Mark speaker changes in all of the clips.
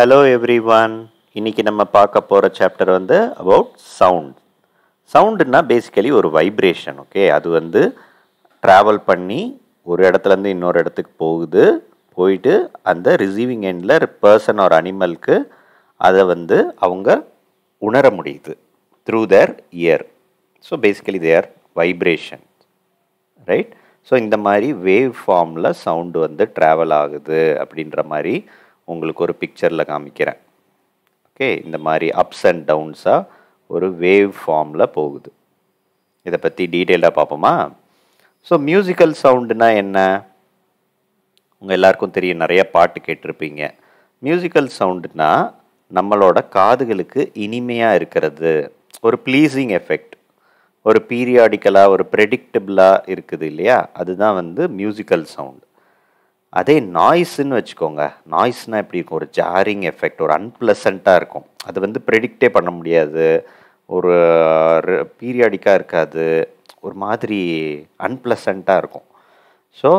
Speaker 1: Hello every one இன்னைக்கு நம்ம பார்க்க போகிற சாப்டர் வந்து அபவுட் சவுண்ட் சவுண்டுன்னா பேசிக்கலி ஒரு வைப்ரேஷன் ஓகே அது வந்து ட்ராவல் பண்ணி ஒரு இடத்துலேருந்து இன்னொரு இடத்துக்கு போகுது. போயிட்டு அந்த ரிசீவிங் எண்டில் பர்சன் ஒரு அனிமலுக்கு அதை வந்து அவங்க உணர முடியுது through their ear so basically their vibration right so இந்த மாதிரி வேவ் ஃபார்மில் சவுண்டு வந்து ட்ராவல் ஆகுது அப்படின்ற மாதிரி உங்களுக்கு ஒரு பிக்சரில் காமிக்கிறேன். ஓகே இந்த மாதிரி அப்ஸ் அண்ட் டவுன்ஸாக ஒரு வேவ் ஃபார்மில் போகுது. இதை பற்றி டீட்டெயிலாக பார்ப்போமா? ஸோ மியூசிக்கல் சவுண்டுனா என்ன? உங்கள் எல்லாருக்கும் தெரியும் நிறைய பாட்டு கேட்டிருப்பீங்க. மியூசிக்கல் சவுண்டுனா நம்மளோட காதுகளுக்கு இனிமையாக இருக்கிறது. ஒரு ப்ளீஸிங் எஃபெக்ட் ஒரு பீரியாடிக்கலாக ஒரு ப்ரெடிக்டபிளாக இருக்குது இல்லையா? அதுதான் வந்து மியூசிக்கல் சவுண்ட் அதே நாய்ஸ்ன்னு வச்சுக்கோங்க. நாய்ஸ்னால் எப்படி இருக்கும்? ஒரு ஜாரிங் எஃபெக்ட் ஒரு அன்பிளசண்ட்டாக இருக்கும். அது வந்து ப்ரெடிக்டே பண்ண முடியாது. ஒரு பீரியாடிக்காக இருக்காது. ஒரு மாதிரி அன்பிளசண்ட்டாக இருக்கும். ஸோ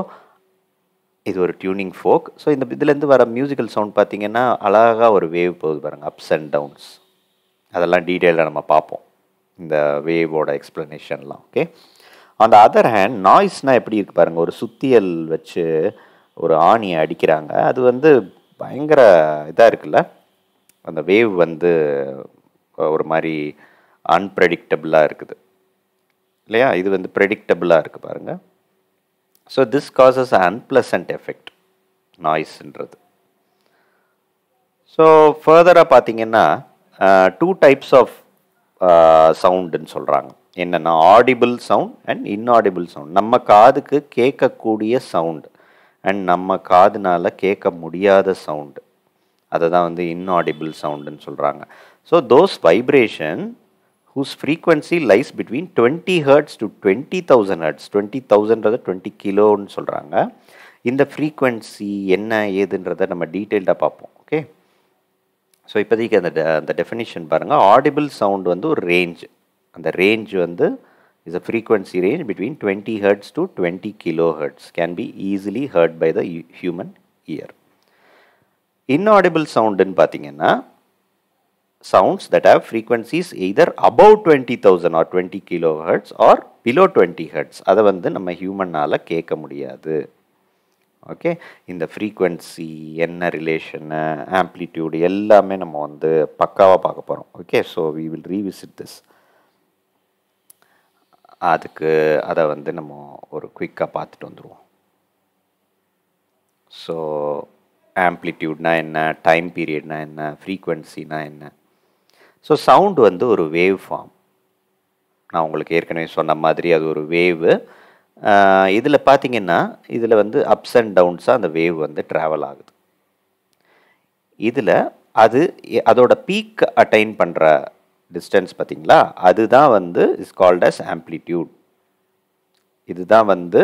Speaker 1: இது ஒரு டியூனிங் ஃபோக் ஸோ இந்த இதுலேருந்து வர மியூசிக்கல் சவுண்ட் பார்த்தீங்கன்னா அழகாக ஒரு வேவ் போகுது பாருங்கள் அப்ஸ் அண்ட் டவுன்ஸ் அதெல்லாம் டீட்டெயிலாக நம்ம பார்ப்போம். இந்த வேவோட எக்ஸ்ப்ளனேஷன்லாம் ஓகே அந்த அதர் ஹேண்ட் நாய்ஸ்னால் எப்படி இருக்கு பாருங்கள் ஒரு சுத்தியல் வச்சு ஒரு ஆணியை அடிக்கிறாங்க. அது வந்து பயங்கர இதாக இருக்குல்ல? அந்த வேவ் வந்து ஒரு மாதிரி அன்பிரடிக்டபிளாக இருக்குது. இல்லையா? இது வந்து ப்ரெடிக்டபிளாக இருக்குது பாருங்கள் so this causes unpleasant effect நாய்ஸ்ன்றது so ஃபர்தராக பார்த்தீங்கன்னா டூ டைப்ஸ் ஆஃப் சவுண்டுன்னு சொல்கிறாங்க என்னென்னா audible sound and inaudible sound நம்ம காதுக்கு கேட்கக்கூடிய சவுண்டு அண்ட் நம்ம காதுனால் கேட்க முடியாத சவுண்டு அதை தான் வந்து இன்ஆடிபிள் சவுண்டுன்னு சொல்கிறாங்க so those vibration whose frequency lies between twenty hertz to twenty thousand hertz twenty தௌசண்ட்றது twenty கிலோன்னு சொல்கிறாங்க இந்த ஃப்ரீக்வன்சி என்ன ஏதுன்றதை நம்ம டீட்டெயில்டாக பார்ப்போம் ஓகே ஸோ இப்போதைக்கு அந்த அந்த டெஃபினிஷன் பாருங்கள் ஆடிபிள் சவுண்ட் வந்து ஒரு ரேஞ்சு அந்த ரேஞ்ச் வந்து is a frequency range between twenty hertz to twenty kilo hertz can be easily heard by the human ear inaudible சவுண்டுன்னு பார்த்தீங்கன்னா sounds that have frequencies either above 20000 or 20 kilohertz or below 20 hertz. அதை வந்து நம்ம ஹியூமனால் கேட்க முடியாது. Okay இந்த frequency என்ன relation amplitude எல்லாமே நம்ம வந்து பக்காவாக பார்க்க போகிறோம் okay so we will revisit this அதுக்கு அதை வந்து நம்ம ஒரு குயிக்காக பார்த்துட்டு வந்துடுவோம் ஸோ ஆம்ப்ளிடியூட்னா என்ன டைம் பீரியட்னா என்ன ஃப்ரீக்குவென்சினா என்ன? ஸோ சவுண்டு வந்து ஒரு வேவ் ஃபார்ம் நான் உங்களுக்கு ஏற்கனவே சொன்ன மாதிரி அது ஒரு வேவு இதில் பார்த்தீங்கன்னா இதில் வந்து அப்ஸ் அண்ட் டவுன்ஸாக அந்த வேவ் வந்து ட்ராவல் ஆகுது. இதில் அது அதோட பீக் அட்டைன் பண்ணுற டிஸ்டன்ஸ் பார்த்தீங்களா? அதுதான் வந்து இஸ் கால்ட் அஸ் ஆம்ப்ளிடியூட் இதுதான் வந்து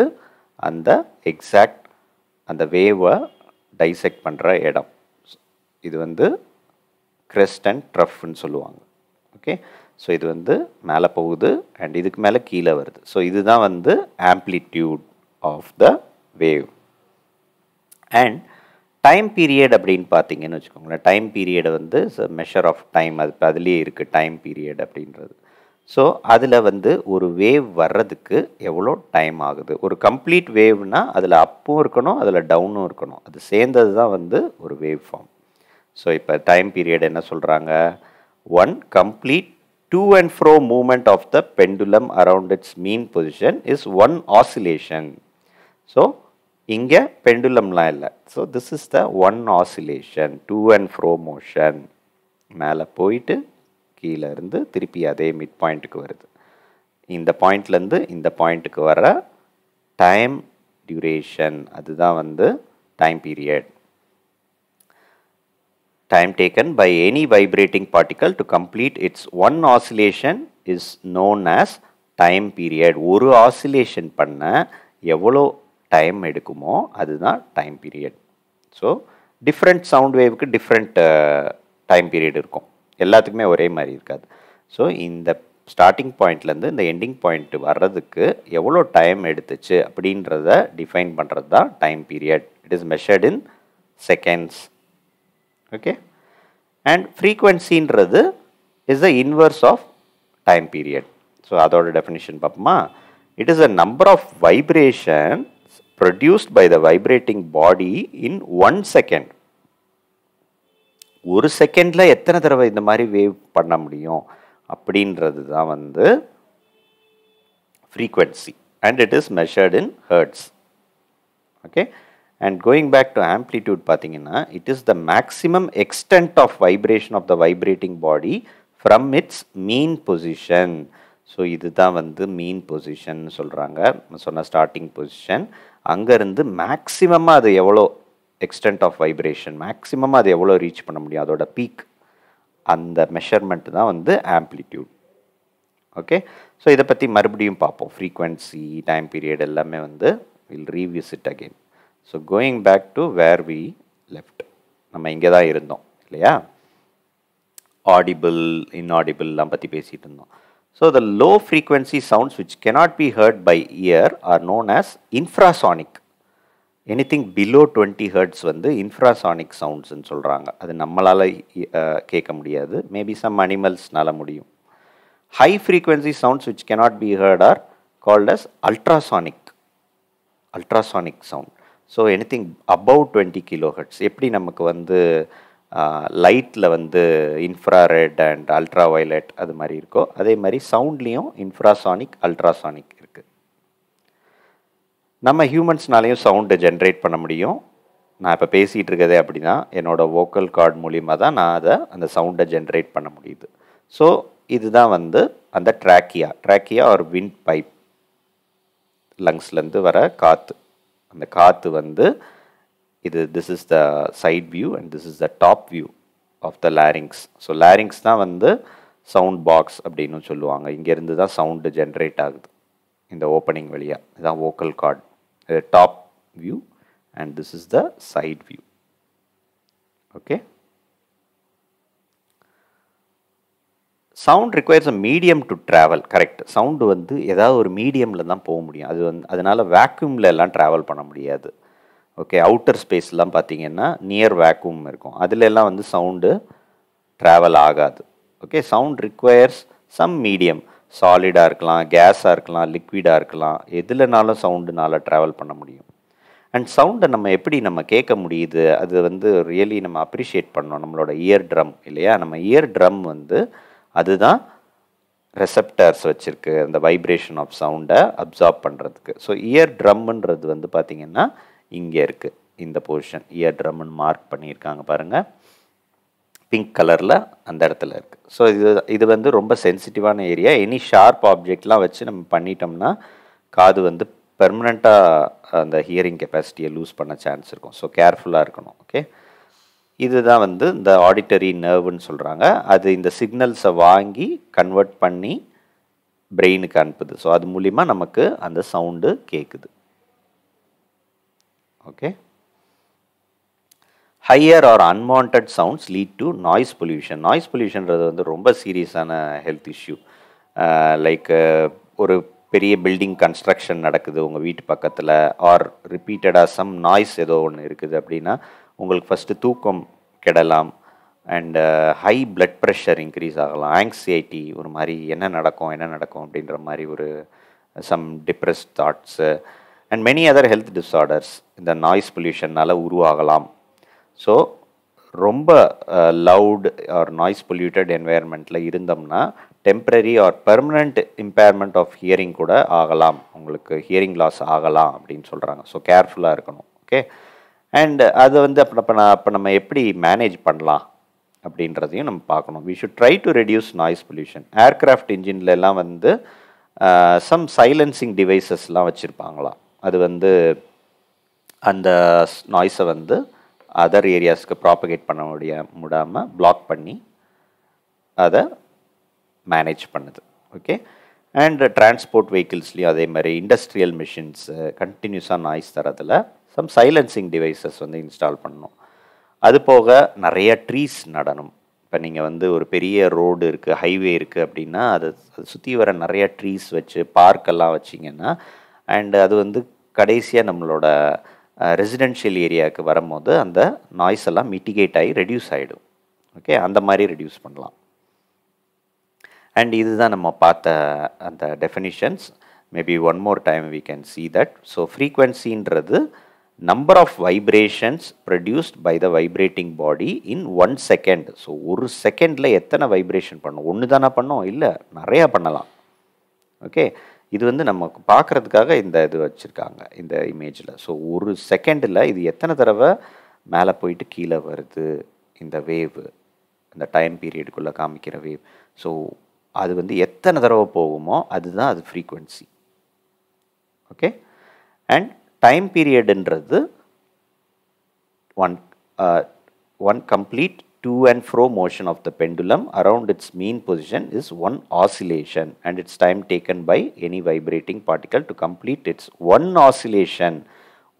Speaker 1: அந்த எக்ஸாக்ட் அந்த வேவை டைசெக்ட் பண்ணுற இடம். இது வந்து கிரெஸ்ட் அண்ட் ட்ரஃப்னு சொல்லுவாங்க. ஓகே ஸோ இது வந்து மேலே போகுது அண்ட் இதுக்கு மேலே கீழே வருது. ஸோ இதுதான் வந்து amplitude of the wave and time period அப்படின்னு பார்த்தீங்கன்னு வச்சுக்கோங்களேன். டைம் பீரியடை வந்து மெஷர் ஆஃப் டைம் அது அதுலேயே இருக்குது டைம் பீரியட் அப்படின்றது. ஸோ அதில் வந்து ஒரு வேவ் வர்றதுக்கு எவ்வளோ டைம் ஆகுது? ஒரு கம்ப்ளீட் வேவ்னால் அதில் அப்பும் இருக்கணும் அதில் டவுனும் இருக்கணும். அது சேர்ந்தது தான் வந்து ஒரு வேவ் ஃபார்ம் ஸோ இப்போ டைம் பீரியட் என்ன சொல்கிறாங்க one complete to and fro movement of the pendulum around its mean position is one oscillation so இங்கே பெண்டுலம்லாம் இல்லை. So this is the one oscillation to and fro motion மேலே போயிட்டு கீழே இருந்து திருப்பி அதே மிட் பாயிண்ட்டுக்கு வருது. இந்த பாயிண்ட்லேருந்து இந்த பாயிண்ட்டுக்கு வர டைம் டியூரேஷன் அதுதான் வந்து time period time taken by any vibrating particle to complete its one oscillation is known as time period. ஒரு ஆசிலேஷன் பண்ண எவ்வளோ டைம் எடுக்குமோ அதுதான் time period so different sound வேவுக்கு different time period இருக்கும். எல்லாத்துக்குமே ஒரே மாதிரி இருக்காது. ஸோ இந்த ஸ்டார்டிங் பாயிண்ட்லேருந்து இந்த எண்டிங் பாயிண்ட் வர்றதுக்கு எவ்வளோ டைம் எடுத்துச்சு அப்படின்றத டிஃபைன் பண்ணுறது தான் time period it is measured in seconds okay and ஃப்ரீக்வன்சின்றது is the inverse of time period so அதோட டெஃபினிஷன் பார்ப்போமா? It is a number of vibration produced by the vibrating body in one second. ஒரு செகண்டில் எத்தனை தடவை இந்த மாதிரி wave பண்ண முடியும் அப்படின்றது தான் வந்து frequency and it is measured in hertz okay and going back to amplitude பார்த்தீங்கன்னா it is the maximum extent of vibration of the vibrating body from its mean position so இதுதான் வந்து மீன் பொசிஷன் சொல்கிறாங்க சொன்ன ஸ்டார்டிங் பொசிஷன் அங்கேருந்து மேக்ஸிமமாக அது எவ்வளோ extend of vibration மேக்ஸிமமாக அது எவ்வளோ ரீச் பண்ண முடியும் அதோட பீக் அந்த மெஷர்மெண்ட் தான் வந்து ஆம்ப்ளிடியூட் ஓகே ஸோ இதை பற்றி மறுபடியும் பார்ப்போம். ஃப்ரீக்வன்சி டைம் பீரியட் எல்லாமே வந்து will revisit again so going back to where we left நம்ம இங்கே தான் இருந்தோம் இல்லையா? ஆடிபிள் இன்ஆடிபிள்லாம் பற்றி பேசிகிட்டு இருந்தோம். So the low frequency sounds which cannot be heard by ear are known as infrasonic anything below twenty hertz வந்து இன்ஃப்ராசானிக் சவுண்ட்ஸ்னு சொல்கிறாங்க அது நம்மளால் கேட்க முடியாது. மேபி சம் அனிமல்ஸ்னால முடியும். High frequency sounds which cannot be heard are called as ultrasonic ultrasonic sound so anything above twenty kilo kilohertz எப்படி நமக்கு வந்து லைட்டில் வந்து இன்ஃப்ராரெட் அண்ட் அல்ட்ரா வயலட் அது மாதிரி இருக்கோ அதே மாதிரி சவுண்ட்லேயும் இன்ஃப்ராசானிக் அல்ட்ராசானிக் இருக்குது நம்ம ஹியூமன்ஸ்னாலேயும் சவுண்டு ஜென்ரேட் பண்ண முடியும். நான் இப்போ பேசிகிட்டு இருக்கதே அப்படின்னா என்னோடய வோக்கல் கார்டு மூலிமா தான் நான் அதை அந்த சவுண்டை ஜென்ரேட் பண்ண முடியுது. ஸோ இதுதான் வந்து அந்த ட்ராக்கியா ட்ராக்கியா ஒரு விண்ட் பைப் லங்ஸ்லேருந்து வர காற்று அந்த காற்று வந்து இது this is the side view and this is the top view of the larynx so larynx தான் வந்து சவுண்ட் பாக்ஸ் அப்படின்னு சொல்லுவாங்க. இங்கேருந்து தான் சவுண்டு ஜென்ரேட் ஆகுது. இந்த ஓப்பனிங் வழியாக இதுதான் வோக்கல் கார்டு இது top view and this is the side view okay sound requires a medium to travel correct sound வந்து ஏதாவது ஒரு மீடியமில் தான் போக முடியும். அது வந்து அதனால் வேக்யூமில் எல்லாம் ட்ராவல் பண்ண முடியாது. ஓகே அவுட்டர் ஸ்பேஸ்லாம் பார்த்தீங்கன்னா நியர் வேக்யூம் இருக்கும். அதுல எல்லாம் வந்து சவுண்டு ட்ராவல் ஆகாது. Okay sound requires some medium சாலிடாக இருக்கலாம் கேஸாக இருக்கலாம் லிக்விடாக இருக்கலாம். எதுலனாலும் சவுண்டுனால் ட்ராவல் பண்ண முடியும். அண்ட் சவுண்டை நம்ம எப்படி நம்ம கேட்க முடியுது? அது வந்து ரியலி நம்ம அப்ரிஷியேட் பண்ணோம் நம்மளோட இயர் ட்ரம் இல்லையா? நம்ம இயர் ட்ரம் வந்து அதுதான் ரெசப்டர்ஸ் வச்சுருக்கு. அந்த வைப்ரேஷன் ஆஃப் சவுண்டை அப்சார்ப் பண்ணுறதுக்கு ஸோ இயர் ட்ரம்ன்றது வந்து பார்த்திங்கன்னா இங்கே இருக்குது இந்த பொசிஷன் இயர் ட்ரம்னு மார்க் பண்ணியிருக்காங்க பாருங்கள் பிங்க் கலரில் அந்த இடத்துல இருக்குது ஸோ இது இது வந்து ரொம்ப சென்சிட்டிவான ஏரியா எனி ஷார்ப் ஆப்ஜெக்ட்லாம் வச்சு நம்ம பண்ணிட்டோம்னா காது வந்து பெர்மனண்ட்டாக அந்த ஹியரிங் கெப்பாசிட்டியை லூஸ் பண்ண சான்ஸ் இருக்கும். ஸோ கேர்ஃபுல்லாக இருக்கணும் ஓகே இதுதான் வந்து இந்த ஆடிட்டரி நர்வுன்னு சொல்கிறாங்க அது இந்த சிக்னல்ஸை வாங்கி கன்வெர்ட் பண்ணி பிரெயினுக்கு அனுப்புது. ஸோ அது மூலிமா நமக்கு அந்த சவுண்டு கேட்குது okay higher or unwanted sounds lead to noise pollution noise பொல்யூஷன்றது வந்து ரொம்ப சீரியஸான ஹெல்த் இஷ்யூ லைக் ஒரு பெரிய பில்டிங் கன்ஸ்ட்ரக்ஷன் நடக்குது உங்கள் வீட்டு பக்கத்தில் ஆர் ரிப்பீட்டடாக சம் நாய்ஸ் ஏதோ ஒன்று இருக்குது அப்படின்னா உங்களுக்கு ஃபஸ்ட்டு தூக்கம் கெடலாம் and high blood pressure increase ஆகலாம். ஆங்ஸைட்டி ஒரு மாதிரி என்ன நடக்கும் என்ன நடக்கும் அப்படின்ற மாதிரி ஒரு some depressed thoughts and many other health disorders இந்த நாய்ஸ் பொல்யூஷன்னால் உருவாகலாம். ஸோ ரொம்ப லவுட் ஆர் நாய்ஸ் பொல்யூட்டட் என்வாயர்மெண்ட்டில் இருந்தோம்னா temporary or permanent impairment of hearing கூட ஆகலாம். உங்களுக்கு ஹியரிங் லாஸ் ஆகலாம் அப்படின்னு சொல்கிறாங்க ஸோ கேர்ஃபுல்லாக இருக்கணும். ஓகே அண்ட் அதை வந்து அப்போ அப்போ நான் அப்போ நம்ம எப்படி மேனேஜ் பண்ணலாம் அப்படின்றதையும் நம்ம பார்க்கணும். We should try to reduce noise pollution aircraft இன்ஜின்ல எல்லாம் வந்து சம் சைலன்சிங் டிவைசஸ்லாம் வச்சுருப்பாங்களாம். அது வந்து அந்த நாய்ஸை வந்து அதர் ஏரியாஸ்க்கு ப்ராப்பகேட் பண்ண முடிய முடாமல் பிளாக் பண்ணி அதை மேனேஜ் பண்ணுது. ஓகே அண்ட் டிரான்ஸ்போர்ட் வெஹிக்கிள்ஸ்லேயும் அதே மாதிரி இண்டஸ்ட்ரியல் மிஷின்ஸு கண்டினியூஸாக நாய்ஸ் தரதில் சம் சைலன்சிங் டிவைசஸ் வந்து இன்ஸ்டால் பண்ணணும். அது போக நிறைய ட்ரீஸ் நடணும். இப்போ நீங்கள் வந்து ஒரு பெரிய ரோடு இருக்குது ஹைவே இருக்குது அப்படின்னா அது சுற்றி வர நிறைய ட்ரீஸ் வச்சு பார்க்கெல்லாம் வச்சிங்கன்னா அண்ட் அது வந்து கடைசியாக நம்மளோட ரெசிடென்ஷியல் ஏரியாவுக்கு வரும்போது அந்த நாய்ஸ் எல்லாம் மிட்டிகேட் ஆகி ரெடியூஸ் ஆகிடும் ஓகே அந்த மாதிரி ரெடியூஸ் பண்ணலாம். அண்ட் இதுதான் நம்ம பார்த்த அந்த definitions maybe one more time we can see that so ஃப்ரீக்வன்சின்றது number of vibrations produced by the vibrating body in one second so ஒரு செகண்டில் எத்தனை வைப்ரேஷன் பண்ணும் ஒன்று தானே பண்ணோம்? இல்லை நிறையா பண்ணலாம். ஓகே இது வந்து நமக்கு பார்க்குறதுக்காக இந்த இது வச்சுருக்காங்க இந்த இமேஜில் ஸோ ஒரு செகண்டில் இது எத்தனை தடவை மேலே போயிட்டு கீழே வருது இந்த வேவ் இந்த டைம் பீரியடுக்குள்ளே காமிக்கிற வேவ் ஸோ அது வந்து எத்தனை தடவை போகுமோ அதுதான் அது frequency okay and time பீரியடுன்றது one one complete to and fro motion of the pendulum around its mean position is one oscillation and its time taken by any vibrating particle to complete its one oscillation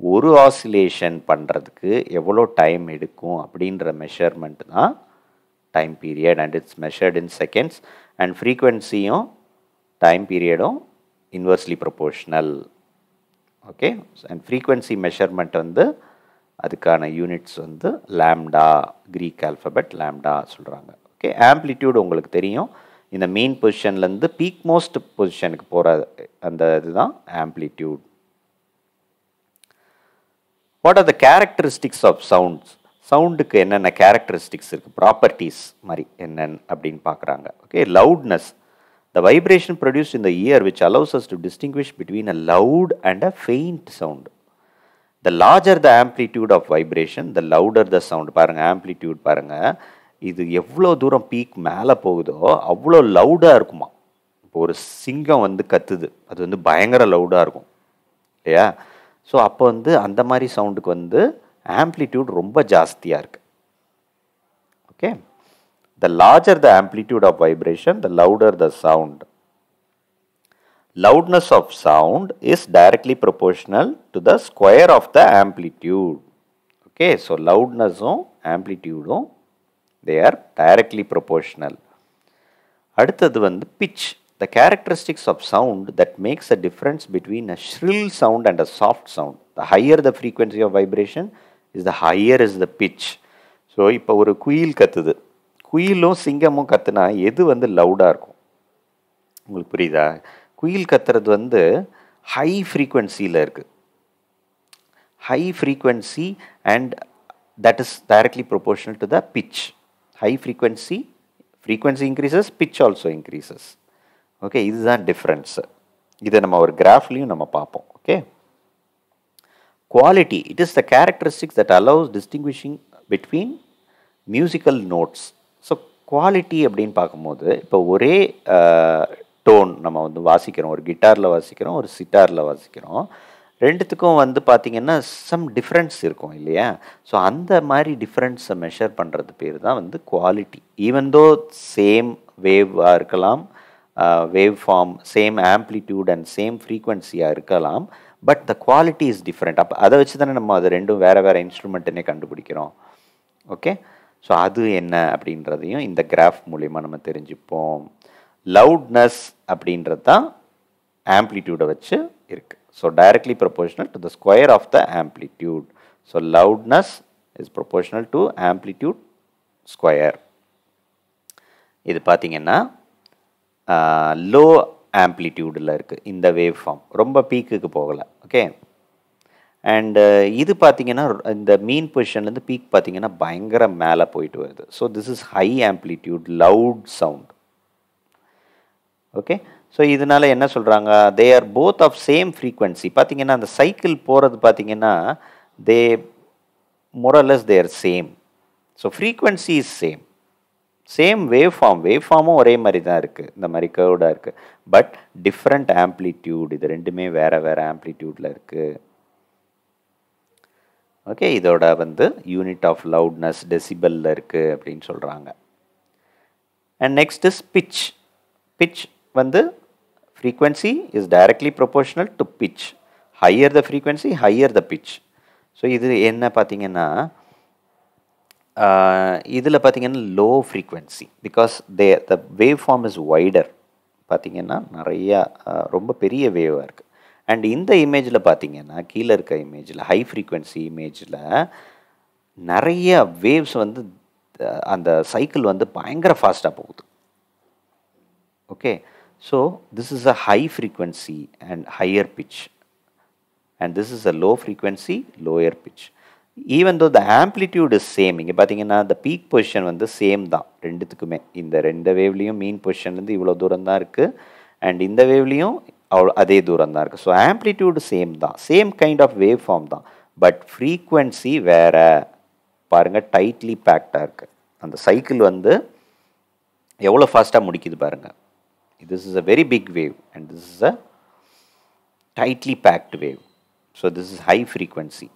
Speaker 1: ஒரு oscillation பண்ணுறதுக்கு எவ்வளோ time எடுக்கும் அப்படின்ற measurement தான் time period and its measured in seconds and ஃப்ரீக்வன்சியும் time பீரியடும் inversely proportional okay and frequency measurement வந்து அதுக்கான units வந்து lambda Greek alphabet lambda சொல்கிறாங்க ஓகே ஆம்ப்ளிடியூட் உங்களுக்கு தெரியும். இந்த மெயின் பொசிஷன்லேருந்து பீக் மோஸ்ட் பொசிஷனுக்கு போகிற அந்த இதுதான் amplitude what are the characteristics of sounds சவுண்டுக்கு என்னென்ன கேரக்டரிஸ்டிக்ஸ் இருக்குது ப்ராப்பர்ட்டிஸ் மாதிரி என்னென்னு அப்படின்னு பார்க்குறாங்க okay loudness the vibration produce in the ear which allows us to distinguish between a loud and a faint sound the larger the amplitude of vibration the louder the sound பாருங்கள் amplitude பாருங்கள் இது எவ்வளோ தூரம் peak மேலே போகுதோ அவ்வளோ லவுடாக இருக்குமா? இப்போ ஒரு சிங்கம் வந்து கத்துது. அது வந்து பயங்கர லவுடாக இருக்கும். இல்லையா? ஸோ அப்போ வந்து அந்த மாதிரி சவுண்டுக்கு வந்து ஆம்ப்ளிடியூட் ரொம்ப ஜாஸ்தியாக இருக்குது okay the larger the amplitude of vibration the louder the sound loudness of sound is directly proportional to the square of the amplitude okay so loudness um amplitude they are directly proportional அடுத்தது வந்து pitch the characteristics of sound that makes a difference between a shrill sound and a soft sound the higher the frequency of vibration is the higher is the pitch so இப்போ ஒரு குயில் கத்துது குயிலும் சிங்கமும் கத்துனா எது வந்து லவுடாக இருக்கும் உங்களுக்கு புரியுதா குயில் கத்துறது வந்து ஹை ஃப்ரீக்குவென்சியில் இருக்குது high frequency and that is directly proportional to the pitch high frequency frequency increases pitch also increases okay இதுதான் டிஃப்ரென்ஸு இதை நம்ம ஒரு கிராஃப்லேயும் நம்ம பார்ப்போம். Okay quality it is the characteristics that allows distinguishing between musical notes so quality அப்படின்னு பார்க்கும்போது இப்போ ஒரே டோன் நம்ம வந்து வாசிக்கிறோம். ஒரு கிட்டாரில் வாசிக்கிறோம் ஒரு சிட்டாரில் வாசிக்கிறோம். ரெண்டுத்துக்கும் வந்து பார்த்திங்கன்னா சம் டிஃப்ரென்ஸ் இருக்கும் இல்லையா? ஸோ அந்த மாதிரி டிஃப்ரென்ஸை மெஷர் பண்ணுறது பேர் தான் வந்து குவாலிட்டி ஈவன் தோ சேம் வேவாக இருக்கலாம் wave form same amplitude and same ஃப்ரீக்வன்சியாக இருக்கலாம் but the quality is different அப்போ அதை வச்சு தானே நம்ம அது ரெண்டும் வேறு வேறு இன்ஸ்ட்ருமெண்ட்டுனே கண்டுபிடிக்கிறோம். ஓகே ஸோ அது என்ன அப்படின்றதையும் இந்த கிராஃப் மூலிமா நம்ம தெரிஞ்சுப்போம். லவுட்னஸ் அப்படின்றது தான் ஆம்ப்ளிடியூடை வச்சு இருக்குது so directly proportional to the square of the amplitude so loudness is proportional to amplitude square இது பார்த்தீங்கன்னா லோ ஆம்ப்ளிடியூடில் இருக்குது இந்த வேவ் ஃபார்ம் ரொம்ப பீக்குக்கு போகலை. ஓகே அண்டு இது பார்த்தீங்கன்னா இந்த மீன் பொசிஷன்லேருந்து பீக் பார்த்தீங்கன்னா பயங்கர மேலே போயிட்டு வருது. So this is high amplitude loud sound okay so இதனால் என்ன சொல்கிறாங்க they are both of same frequency பார்த்தீங்கன்னா அந்த சைக்கிள் போகிறது பார்த்தீங்கன்னா they more or less they are same so frequency is same same wave form wave ஃபார்மும் ஒரே மாதிரி தான் இருக்குது இந்த மாதிரி கர்வ்டாக இருக்குது பட் டிஃப்ரெண்ட் ஆம்ப்ளிடியூட் இது ரெண்டுமே வேறு வேறு ஆம்ப்ளிடியூட்டில் இருக்குது ஓகே இதோட வந்து யூனிட் ஆஃப் லவுட்னஸ் டெசிபலில் இருக்குது அப்படின்னு சொல்கிறாங்க and next is pitch pitch வந்து frequency is directly proportional to pitch higher the frequency higher the pitch so இது என்ன பார்த்தீங்கன்னா இதில் பார்த்தீங்கன்னா low frequency because they the wave form is wider பார்த்தீங்கன்னா நிறையா ரொம்ப பெரிய வேவாக இருக்குது அண்ட் இந்த இமேஜில் பார்த்தீங்கன்னா கீழே இருக்க இமேஜில் ஹை ஃப்ரீக்வன்சி இமேஜில் நிறைய வேவ்ஸ் வந்து அந்த சைக்கிள் வந்து பயங்கர ஃபாஸ்ட்டாக போகுது. Okay so this is a high frequency and higher pitch and this is a low frequency lower pitch even though the amplitude is same இங்கே பார்த்தீங்கன்னா the பீக் பொசிஷன் வந்து சேம் தான். ரெண்டுத்துக்குமே. இந்த ரெண்டு வேவ்லேயும் மீன் பொசிஷன்லேருந்து இவ்வளோ தூரம் தான் இருக்குது அண்ட் இந்த வேவ்லேயும் அவ்வளோ அதே தூரம் தான் இருக்குது ஸோ ஆம்ப்ளிடியூடு சேம் தான். Same kind of wave form தான். பட் ஃப்ரீக்குவென்சி வேறு. பாருங்கள் டைட்லி பேக்டாக இருக்குது அந்த சைக்கிள் வந்து எவ்வளோ ஃபாஸ்ட்டாக முடிக்குது பாருங்கள் This is a very big wave and this is a tightly packed wave. So, this is high frequency.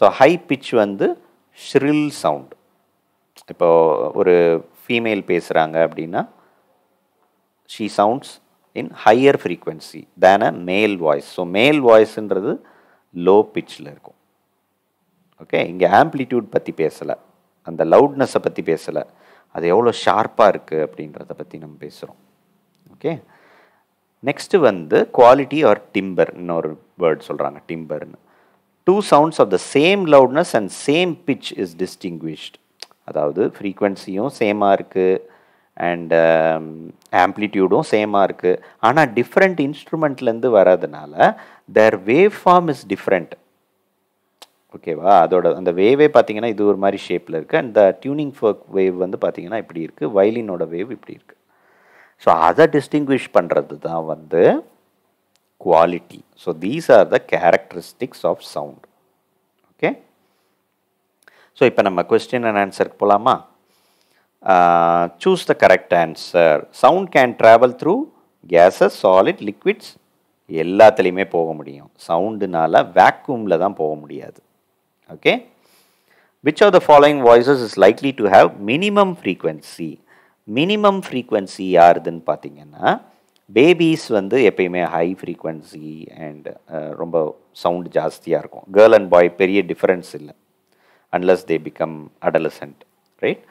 Speaker 1: So high pitch வந்து ஷ்ரில் சவுண்ட் இப்போ ஒரு ஃபீமேல் பேசுகிறாங்க அப்படின்னா she sounds in higher frequency than a male voice so மேல் வாய்ஸுன்றது low பிச்சில் இருக்கும் okay இங்கே amplitude பற்றி பேசலை அந்த லவுட்னஸை பற்றி பேசலை அது எவ்வளோ ஷார்ப்பாக இருக்குது அப்படின்றத பற்றி நம்ம பேசுகிறோம் ஓகே. நெக்ஸ்ட்டு வந்து குவாலிட்டி ஆர் டிம்பர் இன்னொரு வேர்ட் சொல்கிறாங்க டிம்பர்னு two sounds of the same loudness and same pitch is distinguished அதாவது ஃப்ரீக்வன்சியும் சேமாக இருக்குது அண்ட் ஆம்ப்ளிடியூடும் சேமாக இருக்குது ஆனால் டிஃப்ரெண்ட் இன்ஸ்ட்ருமெண்ட்லேருந்து வர்றதுனால their wave form is different ஓகேவா? அதோட அந்த வேவே பார்த்தீங்கன்னா இது ஒரு மாதிரி ஷேப்பில் இருக்குது and the tuning fork wave வந்து பார்த்தீங்கன்னா இப்படி இருக்குது வயலினோட வேவ் இப்படி இருக்குது ஸோ அதை டிஸ்டிங்விஷ் பண்ணுறது தான் வந்து quality so these are the characteristics of sound okay so இப்போ நம்ம கொஸ்டின் அண்ட் ஆன்சருக்கு போகலாமா choose the correct answer sound can travel through gases solid liquids எல்லாத்துலேயுமே போக முடியும். சவுண்டுனால வேக்யூமில் தான் போக முடியாது. Okay which of the following voices is likely to have minimum frequency minimum frequency யாருதுன்னு பார்த்தீங்கன்னா பேபிஸ் வந்து எப்பயுமே ஹை ஃப்ரீக்வன்சி அண்ட் ரொம்ப சவுண்ட் ஜாஸ்தியாக இருக்கும். கேர்ள் அண்ட் பாய் பெரிய டிஃப்ரென்ஸ் இல்லை. Unless they become adolescent right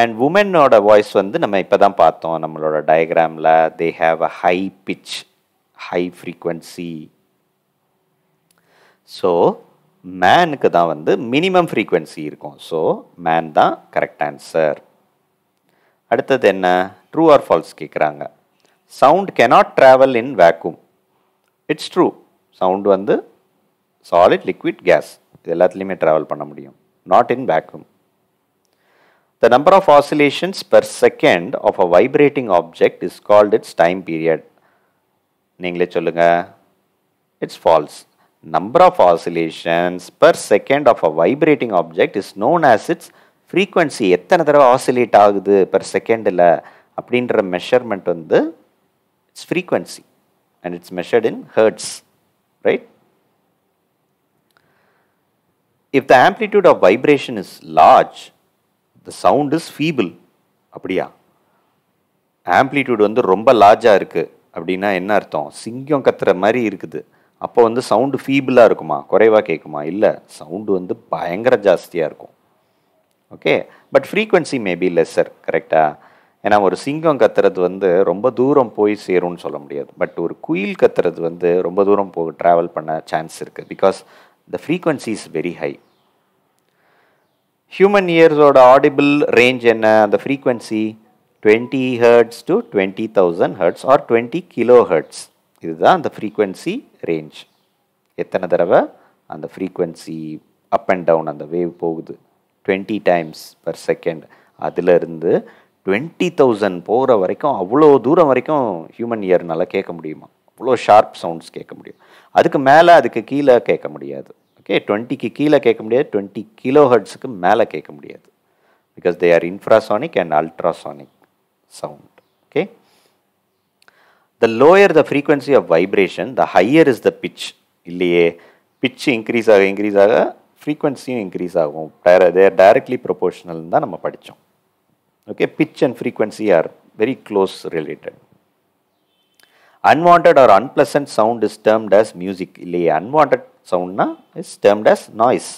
Speaker 1: and உமனோட voice வந்து நம்ம இப்போ தான் பார்த்தோம். நம்மளோட டயக்ராமில் they have a high pitch high frequency so மேனுக்கு தான் வந்து மினிமம் ஃப்ரீக்வன்சி இருக்கும். ஸோ மேன் தான் கரெக்ட் ஆன்சர் அடுத்தது என்ன? ட்ரூ ஆர் ஃபால்ஸ் கேட்குறாங்க sound cannot travel in vacuum it's true sound வந்து சாலிட் லிக்விட் கேஸ் இது எல்லாத்துலேயுமே ட்ராவல் பண்ண முடியும். Not in vacuum the number of oscillations per second of a vibrating object is called its time period நீங்களே சொல்லுங்க. It's false number of oscillations per second of a vibrating object is known as its frequency எத்தனை தடவை oscillate ஆகுது per செகண்டில் அப்படின்ற measurement வந்து its frequency and it's measured in hertz right if the amplitude of vibration is large the sound is feeble அப்படியா? Amplitude வந்து ரொம்ப லார்ஜாக இருக்குது அப்படின்னா என்ன அர்த்தம்? சிங்கம் கத்துற மாதிரி இருக்குது. அப்போ வந்து சவுண்டு ஃபீபிளாக இருக்குமா? குறைவாக கேட்குமா இல்லை சவுண்டு வந்து பயங்கர ஜாஸ்தியாக இருக்கும். Okay but frequency maybe lesser கரெக்டாக ஏன்னா ஒரு சிங்கம் கத்துறது வந்து ரொம்ப தூரம் போய் சேரும்னு சொல்ல முடியாது. பட் ஒரு குயில் கத்துறது வந்து ரொம்ப தூரம் போக ட்ராவல் பண்ண சான்ஸ் இருக்குது because the frequency is very high human இயர்ஸோட audible range என்ன? அந்த frequency twenty hertz to twenty thousand hertz or twenty kilo hertz இதுதான் அந்த ஃப்ரீக்வன்சி ரேஞ்ச் எத்தனை தடவை? அந்த ஃப்ரீக்வன்சி அப் அண்ட் டவுன் அந்த வேவ் போகுது. டுவெண்ட்டி டைம்ஸ் பர் செகண்ட் அதிலிருந்து டுவெண்ட்டி தௌசண்ட் போகிற வரைக்கும் அவ்வளோ தூரம் வரைக்கும் ஹியூமன் இயர்னால் கேட்க முடியுமா? அவ்வளோ ஷார்ப் சவுண்ட்ஸ் கேட்க முடியும். அதுக்கு மேலே அதுக்கு கீழே கேட்க முடியாது. ஓகே டுவெண்ட்டிக்கு கீழே கேட்க முடியாது. டுவெண்ட்டி கிலோ ஹர்ட்ஸுக்கு மேலே கேட்க முடியாது. Because they are infrasonic and ultrasonic sound okay the lower the frequency of vibration the higher is the pitch இல்லையே? பிச் இன்க்ரீஸ் ஆக இன்க்ரீஸ் ஆக ஃப்ரீக்வன்சியும் இன்க்ரீஸ் ஆகும். டைரக்ட்லி ப்ரொபோர்ஷனல் தான் நம்ம படித்தோம் okay pitch and frequency are very close related unwanted or unpleasant sound is termed as music இல்லையே unwanted சவுண்ட்னா is termed as noise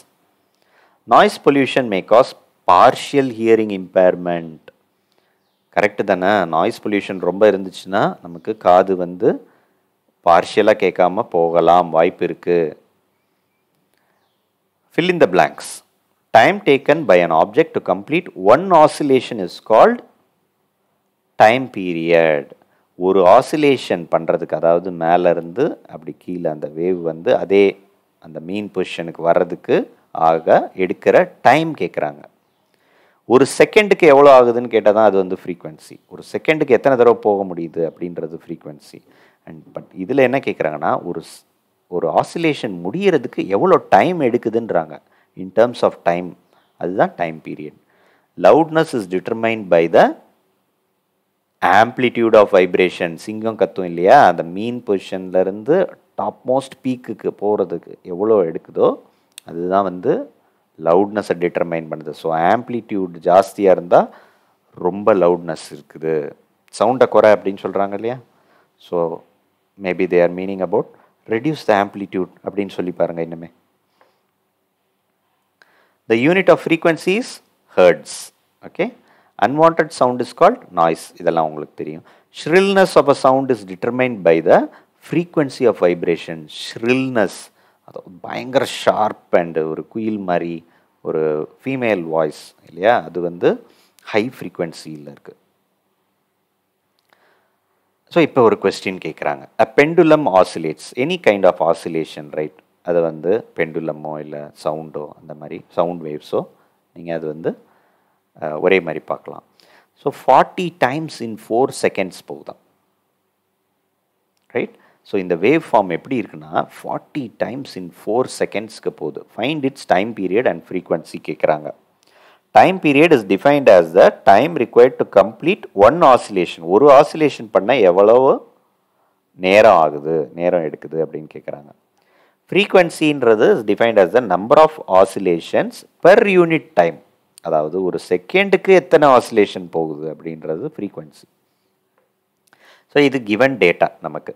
Speaker 1: noise pollution may cause partial hearing impairment correct தானே? Noise pollution ரொம்ப இருந்துச்சுன்னா நமக்கு காது வந்து பார்ஷியலாக கேட்காம போகலாம். வாய்ப்பு இருக்குது fill in the blanks. Time taken by an object to complete one oscillation is called time period ஒரு ஆசிலேஷன் பண்ணுறதுக்கு அதாவது மேலே இருந்து அப்படி கீழே அந்த வேவ் வந்து அதே அந்த மீன் பொசிஷனுக்கு வர்றதுக்கு ஆக எடுக்கிற டைம் கேட்குறாங்க ஒரு செகண்டுக்கு எவ்வளோ ஆகுதுன்னு கேட்டால் தான் அது வந்து ஃப்ரீக்வன்சி ஒரு செகண்டுக்கு எத்தனை தடவை போக முடியுது அப்படின்றது ஃப்ரீக்வன்சி அண்ட் பட் இதில் என்ன கேட்குறாங்கன்னா ஒரு ஸ்- ஒரு ஆசிலேஷன் முடிகிறதுக்கு எவ்வளோ டைம் எடுக்குதுன்றாங்க. இன் டேர்ம்ஸ் ஆஃப் டைம் அதுதான் time period loudness is determined by the amplitude of vibration சிங்கம் கத்தும் இல்லையா? அந்த மீன் பொசிஷன்லேருந்து டாப் மோஸ்ட் பீக்குக்கு போகிறதுக்கு எவ்வளோ எடுக்குதோ அதுதான் வந்து லவுட்னஸை டிட்டர்மைன் பண்ணுது. ஸோ ஆம்ப்ளிடியூட் ஜாஸ்தியாக இருந்தால் ரொம்ப லவுட்னஸ் இருக்குது. சவுண்டை குறை அப்படின்னு சொல்கிறாங்க இல்லையா? So maybe they are meaning about reduce the amplitude அப்படின்னு சொல்லி பாருங்க இன்னுமே the unit of frequency is hertz okay unwanted sound is called noise இதெல்லாம் உங்களுக்கு தெரியும் shrillness of a sound is determined by the frequency of vibration shrillness அது பயங்கர sharp and ஒரு குயில் மாதிரி ஒரு ஃபீமேல் வாய்ஸ் இல்லையா அது வந்து ஹை ஃப்ரீக்வன்சியில் இருக்குது ஸோ இப்போ ஒரு கொஸ்டின் கேட்குறாங்க a pendulum oscillates any kind of oscillation right அது வந்து பெண்டுலமோ இல்லை சவுண்டோ அந்த மாதிரி சவுண்ட் வேவ்ஸோ நீங்கள் அது வந்து ஒரே மாதிரி பார்க்கலாம். So forty times in four seconds போகுதான் right so இந்த வேவ் ஃபார்ம் எப்படி இருக்குன்னா ஃபார்ட்டி டைம்ஸ் இன் ஃபோர் செகண்ட்ஸ்க்கு போகுது. Find its time period and frequency கேட்குறாங்க time period is defined as the time required to complete one oscillation ஒரு oscillation பண்ண எவ்வளவு நேரம் ஆகுது? நேரம் எடுக்குது அப்படின்னு கேட்குறாங்க ஃப்ரீக்வன்சின்றது is defined as the number of oscillations per unit time அதாவது ஒரு செகண்டுக்கு எத்தனை ஆசிலேஷன் போகுது அப்படின்றது ஃப்ரீக்வன்சி ஸோ இது கிவன் டேட்டா நமக்கு.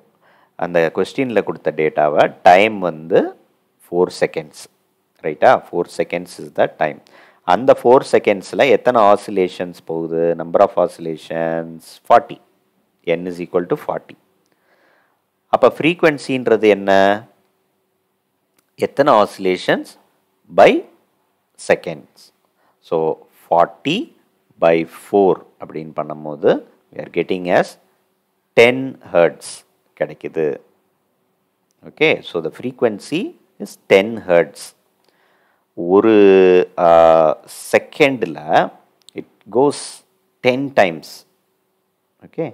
Speaker 1: அந்த கொஸ்டினில் கொடுத்த டேட்டாவை டைம் வந்து ஃபோர் செகண்ட்ஸ் ரைட்டா four seconds is the time அந்த ஃபோர் செகண்ட்ஸில் எத்தனை ஆசிலேஷன்ஸ் போகுது? Number of oscillations forty N is equal to forty அப்போ ஃப்ரீக்வன்சின்றது என்ன? எத்தனை oscillations by seconds so forty by four அப்படின்னு பண்ணும்போது we getting getting ten hertz கிடைக்குது. Okay so the frequency is ten hertz ஒரு செகண்டில் it goes ten times okay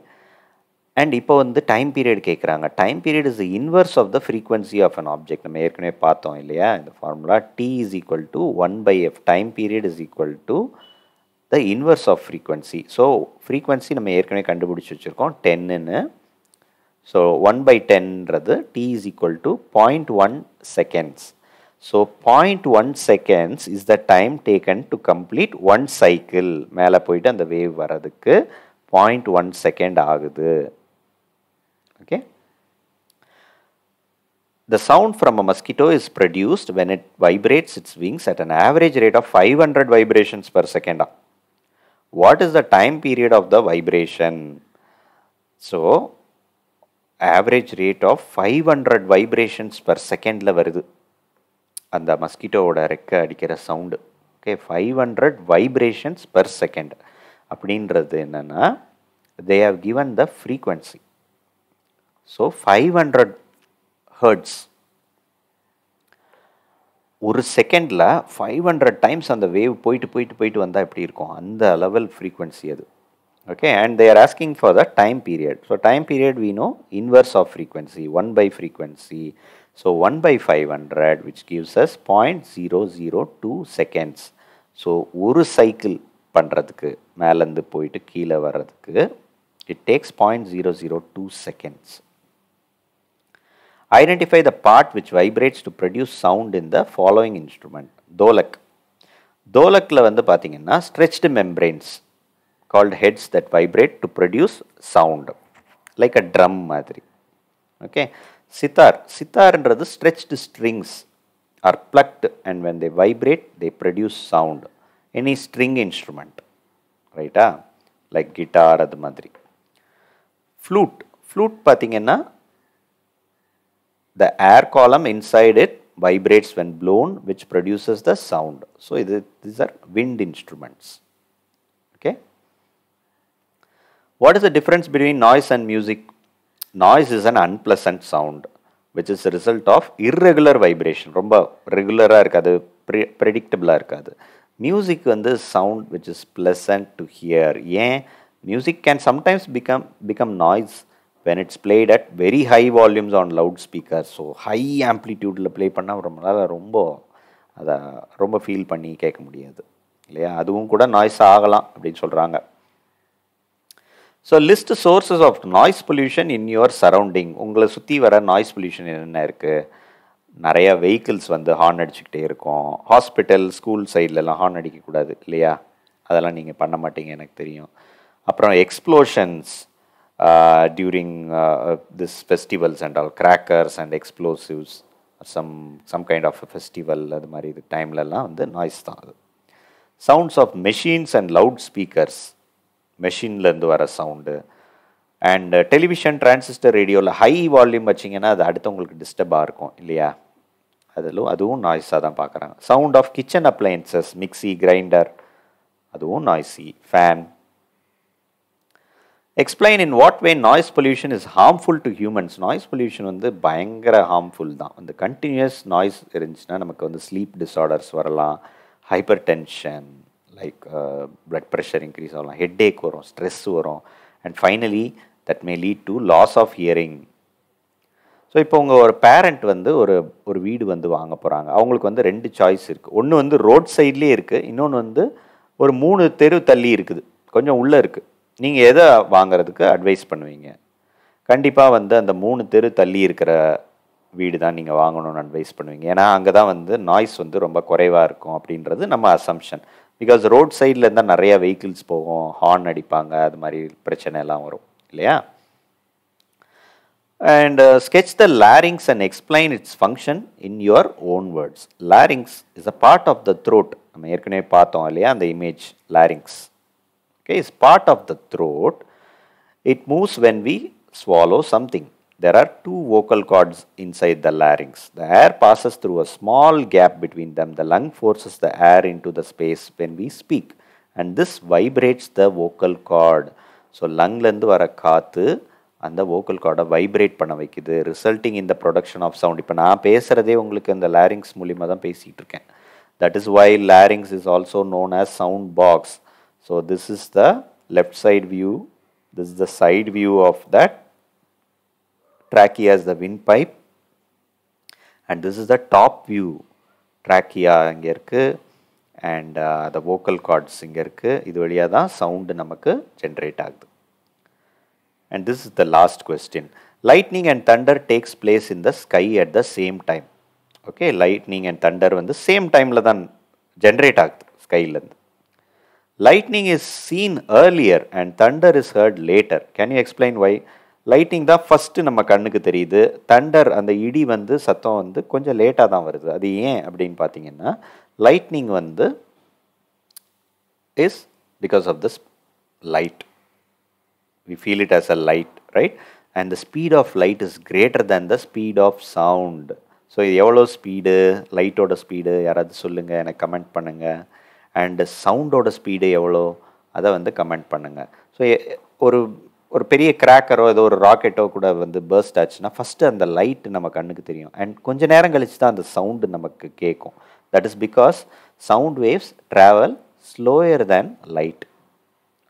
Speaker 1: and இப்போ வந்து டைம் பீரியட் கேட்குறாங்க time period is inverse of the frequency of an object நம்ம ஏற்கனவே பார்த்தோம் இல்லையா? இந்த formula T is equal to one by F time period is equal to the inverse of frequency so frequency நம்ம ஏற்கனவே கண்டுபிடிச்சி வச்சுருக்கோம். டென்னுன்னு so one by டென்றது T is equal to point one seconds So point one seconds is the time taken to complete one cycle மேலே போயிட்டு அந்த wave வர்றதுக்கு point one second ஆகுது okay The sound from a mosquito is produced when it vibrates its wings at an average rate of 500 vibrations per second. What is the time period of the vibration? So, average rate of 500 vibrations per secondல வருது அந்த மஸ்கிட்டோவோட ரெக்கை அடிக்கிற sound okay five hundred vibrations per second அப்படின்றது என்னென்னா they have given the frequency so five hundred hertz ஒரு செகண்டில் five hundred times அந்த வேவ் போயிட்டு போயிட்டு போயிட்டு வந்தால் எப்படி இருக்கும்? அந்த லெவல் ஃப்ரீக்வன்சி அது. Okay and they are asking for the time period so time period we know inverse of frequency one by frequency so one by five hundred which gives us point zero zero two seconds so ஒரு cycle பண்ணுறதுக்கு மேலேருந்து போயிட்டு கீழே வர்றதுக்கு it takes point zero Identify the part which vibrates to produce sound in the following instrument. Dolak. Dolakல வந்து பார்த்தீங்கன்னா stretched membranes called heads that vibrate to produce sound like a drum மாதிரி ஓகே சித்தார் சித்தார்ன்றது stretched strings are plucked and when they vibrate they produce sound any string instrument ரைட்டா like guitar அது மாதிரி flute flute பார்த்தீங்கன்னா the air column inside it vibrates when blown which produces the sound so இது these are wind instruments okay what is the difference between noise and music noise is an unpleasant sound which is result of irregular vibration ரொம்ப ரெகுலராக இருக்காது ப்ரி ப்ரெடிக்டபிளாக இருக்காது. Music வந்து sound which is pleasant to hear ஏன்? Music can sometimes become become noise when it's played at very high volumes on loud speaker so high ஆம்ப்ளிடியூட்டில் play பண்ணால் நம்மளால் ரொம்ப அதை ரொம்ப ஃபீல் பண்ணி கேட்க முடியாது. இல்லையா? அதுவும் கூட நாய்ஸ் ஆகலாம் அப்படின்னு சொல்கிறாங்க so list sources of noise pollution in your surrounding உங்களை சுற்றி வர நாய்ஸ் பொல்யூஷன் என்னென்ன இருக்குது நிறையா வெஹிக்கிள்ஸ் வந்து ஹார்ன் அடிச்சுக்கிட்டே இருக்கும். ஹாஸ்பிட்டல் ஸ்கூல் சைட்லலாம் ஹார்ன் அடிக்கக்கூடாது இல்லையா? அதெல்லாம் நீங்கள் பண்ண மாட்டீங்க எனக்கு தெரியும். அப்புறம் explosions during this festivals and all crackers and explosives some some kind of festival அது மாதிரி இது டைம்லலாம் வந்து நாய்ஸ் தான் அது. Sounds of machines and loud speakers மெஷின்லேருந்து வர சவுண்டு அண்ட் டெலிவிஷன் டிரான்சிஸ்டர் ரேடியோவில் ஹை வால்யூம் வச்சிங்கன்னா அது அடுத்தவங்களுக்கு டிஸ்டர்பாக இருக்கும் இல்லையா? அதிலும் அதுவும் நாய்ஸாக தான் பார்க்குறாங்க sound of kitchen appliances mixie grinder அதுவும் noisy fan explain in what way noise pollution is harmful to humans noise pollution வந்து பயங்கர ஹார்ம்ஃபுல் தான். வந்து கண்டினியூஸ் நாய்ஸ் இருந்துச்சுன்னா நமக்கு வந்து ஸ்லீப் டிஸார்டர்ஸ் வரலாம் hypertension like blood pressure increase ஆகலாம் ஹெட் ஏக் வரும் ஸ்ட்ரெஸ் வரும். And finally that may lead to loss of hearing so இப்போ உங்கள் ஒரு பேரண்ட் வந்து ஒரு ஒரு வீடு வந்து வாங்க போகிறாங்க அவங்களுக்கு வந்து ரெண்டு சாய்ஸ் இருக்குது ஒன்று வந்து ரோட் சைட்லேயே இருக்குது இன்னொன்று வந்து ஒரு மூணு தெரு தள்ளி இருக்குது. கொஞ்சம் உள்ளே இருக்குது நீங்கள் எதை வாங்கிறதுக்கு அட்வைஸ் பண்ணுவீங்க? கண்டிப்பாக வந்து அந்த மூணு தெரு தள்ளி இருக்கிற வீடு தான் நீங்கள் வாங்கணும்னு அட்வைஸ் பண்ணுவீங்க. ஏன்னா அங்கே தான் வந்து நாய்ஸ் வந்து ரொம்ப குறைவாக இருக்கும் அப்படின்றது நம்ம அசம்ஷன் பிகாஸ் ரோட் சைடில் இருந்தால் நிறைய வெஹிக்கிள்ஸ் போகும். ஹார்ன் அடிப்பாங்க. அது மாதிரி பிரச்சனை எல்லாம் வரும். இல்லையா? And sketch the larynx and explain its function in your own words larynx is a part of the throat நம்ம ஏற்கனவே பார்த்தோம் இல்லையா? அந்த image larynx okay is part of the throat. It moves when we swallow something. There are two vocal cords inside the larynx the air passes through a small gap between them the lung forces the air into the space when we speak and this vibrates the vocal cord so லங்லேருந்து வர காற்று அந்த vocal கார்டை vibrate பண்ண வைக்குது resulting இந்த production of sound இப்போ நான் பேசுகிறதே உங்களுக்கு இந்த லேரிங்ஸ் மூலிமா தான் பேசிகிட்டு இருக்கேன் that is why larynx is also known as sound box so this is the left side view this is the side view of that trachea as the windpipe. And this is the top view. Trachea இங்கே இருக்கு. And uh, the vocal cords இங்கே இருக்கு. இது வழியாக தான் sound நமக்கு generate ஆகுது. And this is the last question lightning and thunder takes place in the sky at the same time okay lightning and thunder வந்து சேம் டைமில் தான் ஜென்ரேட் ஆகுது ஸ்கைலேருந்து lightning is seen earlier and thunder is heard later. Can you explain why? Lighting தான் first நம்ம கண்ணுக்கு தெரியுது. Thunder அந்த இடி வந்து சத்தம் வந்து கொஞ்சம் லேட்டாக தான் வருது. அது ஏன் அப்படின்னு பார்த்தீங்கன்னா லைட்னிங் வந்து is because of this light we feel it as a light right and the speed of light is greater than the speed of sound so இது எவ்வளோ ஸ்பீடு லைட்டோட ஸ்பீடு யாராவது சொல்லுங்கள் எனக்கு கமெண்ட் பண்ணுங்கள் அண்டு சவுண்டோட ஸ்பீடு எவ்வளோ? அதை வந்து கமெண்ட் பண்ணுங்கள் ஸோ ஒரு ஒரு பெரிய கிராக்கரோ ஏதோ ஒரு ராக்கெட்டோ கூட வந்து பேர்ஸ்ட் ஆச்சுன்னா ஃபஸ்ட்டு அந்த லைட்டு நம்ம கண்ணுக்கு தெரியும். அண்ட் கொஞ்ச நேரம் கழிச்சு தான் அந்த சவுண்டு நமக்கு கேட்கும். That is because sound waves travel slower than light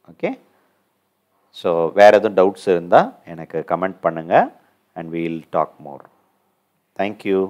Speaker 1: okay so வேறு எதுவும் டவுட்ஸ் இருந்தால் எனக்கு கமெண்ட் பண்ணுங்கள் and we'll talk more thank you